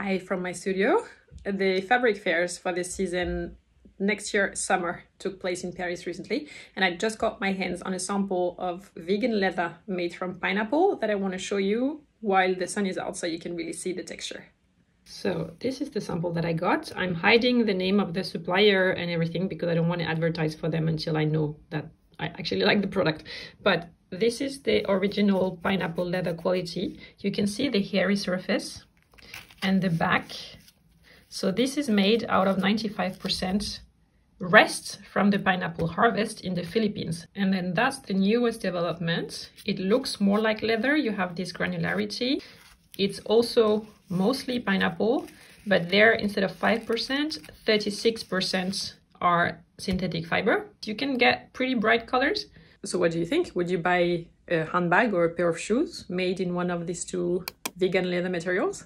Hi from my studio. The fabric fairs for this season next year summer took place in Paris recently and I just got my hands on a sample of vegan leather made from pineapple that I want to show you while the sun is out so you can really see the texture. So this is the sample that I got. I'm hiding the name of the supplier and everything because I don't want to advertise for them until I know that I actually like the product. But this is the original pineapple leather quality. You can see the hairy surface and the back. So this is made out of 95% rest from the pineapple harvest in the Philippines. And then that's the newest development. It looks more like leather. You have this granularity. It's also mostly pineapple, but there instead of 5%, 36% are synthetic fiber. You can get pretty bright colors. So what do you think? Would you buy a handbag or a pair of shoes made in one of these two vegan leather materials?